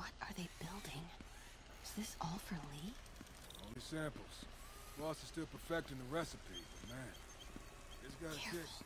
What are they building? Is this all for Li? Only samples. Boss is still perfecting the recipe, but man, it's got a Careful.